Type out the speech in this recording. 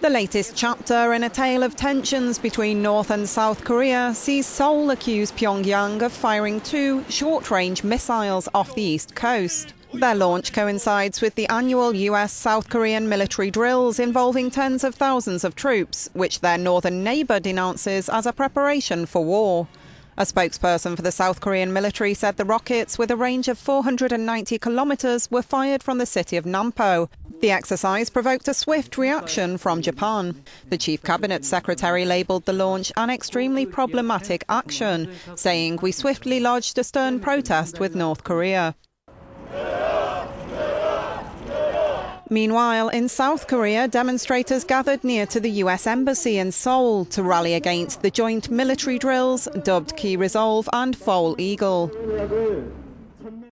The latest chapter in a tale of tensions between North and South Korea sees Seoul accuse Pyongyang of firing two short range missiles off the east coast. Their launch coincides with the annual US South Korean military drills involving tens of thousands of troops, which their northern neighbour denounces as a preparation for war. A spokesperson for the South Korean military said the rockets, with a range of 490 kilometres, were fired from the city of Nampo. The exercise provoked a swift reaction from Japan. The chief cabinet secretary labelled the launch an extremely problematic action, saying, We swiftly lodged a stern protest with North Korea. Meanwhile, in South Korea, demonstrators gathered near to the US Embassy in Seoul to rally against the joint military drills dubbed Key Resolve and Foal Eagle.